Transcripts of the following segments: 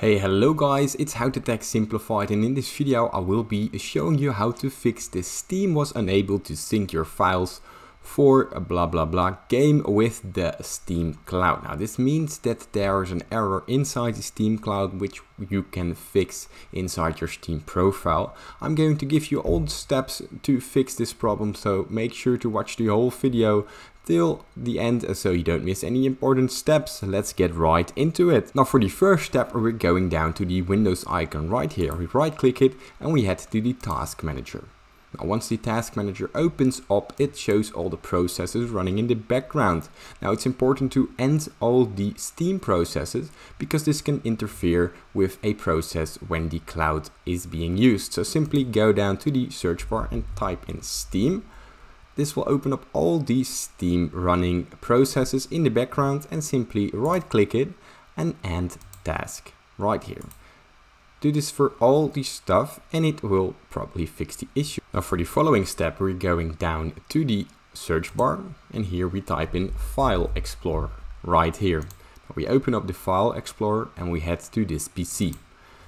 Hey, hello guys, it's How to Tech Simplified and in this video I will be showing you how to fix this Steam was unable to sync your files for a blah blah blah game with the Steam Cloud. Now this means that there is an error inside the Steam Cloud which you can fix inside your Steam profile. I'm going to give you all the steps to fix this problem so make sure to watch the whole video till the end so you don't miss any important steps. Let's get right into it. Now for the first step we're going down to the Windows icon right here. We right click it and we head to the task manager. Now once the task manager opens up, it shows all the processes running in the background. Now it's important to end all the Steam processes because this can interfere with a process when the cloud is being used. So simply go down to the search bar and type in Steam. This will open up all the Steam running processes in the background and simply right click it and end task right here do this for all the stuff and it will probably fix the issue. Now for the following step we're going down to the search bar and here we type in File Explorer right here. We open up the File Explorer and we head to this PC.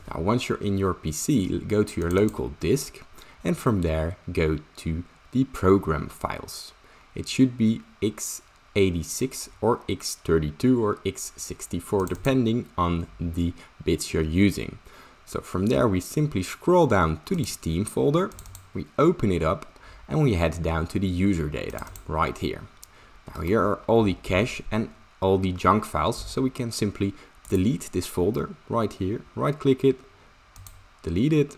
Now once you're in your PC go to your local disk and from there go to the program files. It should be x86 or x32 or x64 depending on the bits you're using. So from there we simply scroll down to the Steam folder, we open it up and we head down to the user data right here. Now here are all the cache and all the junk files so we can simply delete this folder right here, right click it, delete it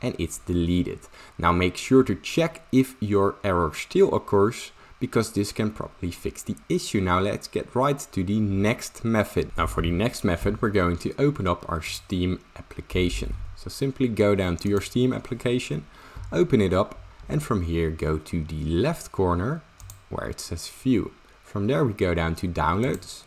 and it's deleted. Now make sure to check if your error still occurs because this can probably fix the issue. Now let's get right to the next method. Now for the next method, we're going to open up our Steam application. So simply go down to your Steam application, open it up, and from here go to the left corner where it says view. From there we go down to downloads.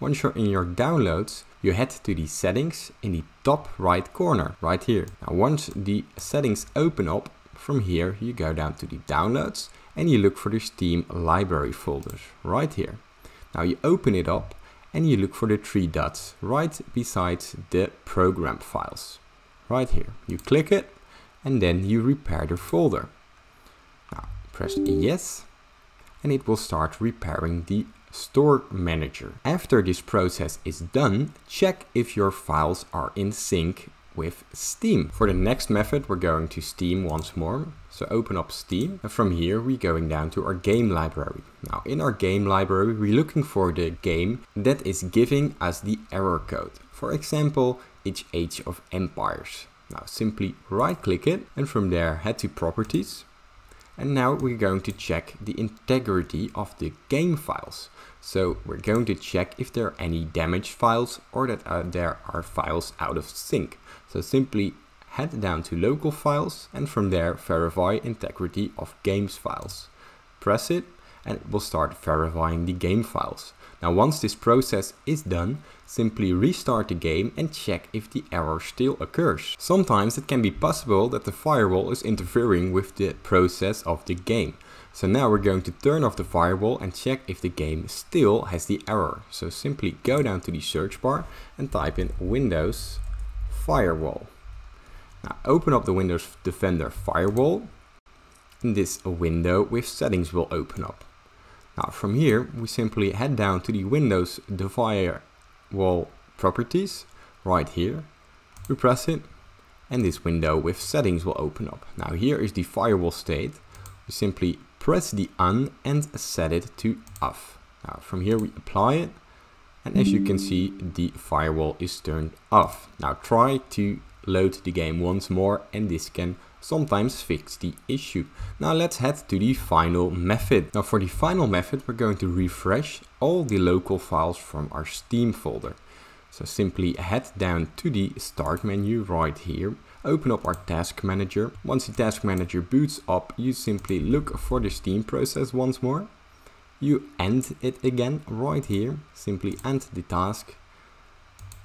Once you're in your downloads, you head to the settings in the top right corner, right here. Now once the settings open up, from here you go down to the downloads and you look for the Steam library folders right here. Now you open it up and you look for the three dots right beside the program files. Right here. You click it and then you repair the folder. Now press yes and it will start repairing the store manager. After this process is done, check if your files are in sync with Steam. For the next method, we're going to Steam once more. So open up Steam and from here we're going down to our game library. Now in our game library we're looking for the game that is giving us the error code. For example, it's Age of Empires. Now simply right click it and from there head to properties. And now we're going to check the integrity of the game files. So we're going to check if there are any damaged files or that uh, there are files out of sync. So simply head down to local files and from there verify integrity of games files. Press it and it will start verifying the game files. Now once this process is done, simply restart the game and check if the error still occurs. Sometimes it can be possible that the firewall is interfering with the process of the game. So now we're going to turn off the firewall and check if the game still has the error. So simply go down to the search bar and type in Windows Firewall. Now open up the Windows Defender firewall. And this window with settings will open up. Now from here we simply head down to the Windows firewall properties right here. We press it and this window with settings will open up. Now here is the firewall state. We simply press the on and set it to off. Now from here we apply it and as you can see the firewall is turned off. Now try to load the game once more and this can sometimes fix the issue. Now let's head to the final method. Now for the final method we're going to refresh all the local files from our Steam folder. So simply head down to the start menu right here, open up our task manager. Once the task manager boots up you simply look for the Steam process once more. You end it again right here, simply end the task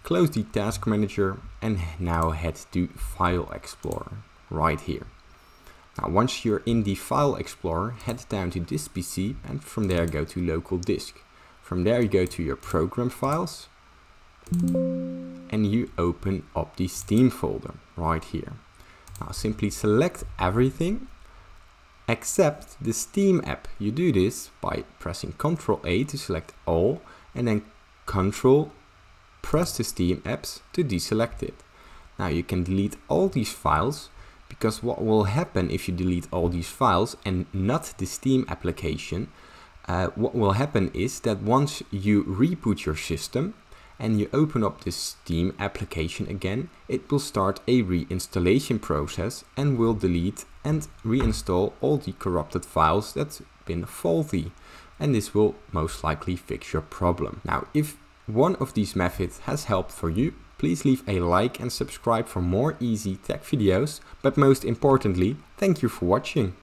Close the task manager and now head to File Explorer right here. Now once you're in the File Explorer, head down to this PC and from there go to local disk. From there you go to your program files, and you open up the Steam folder right here. Now simply select everything except the Steam app. You do this by pressing Ctrl A to select all and then Ctrl press the Steam apps to deselect it. Now you can delete all these files because what will happen if you delete all these files and not the Steam application, uh, what will happen is that once you reboot your system and you open up this Steam application again, it will start a reinstallation process and will delete and reinstall all the corrupted files that's been faulty. And this will most likely fix your problem. Now, if one of these methods has helped for you, please leave a like and subscribe for more easy tech videos. But most importantly, thank you for watching.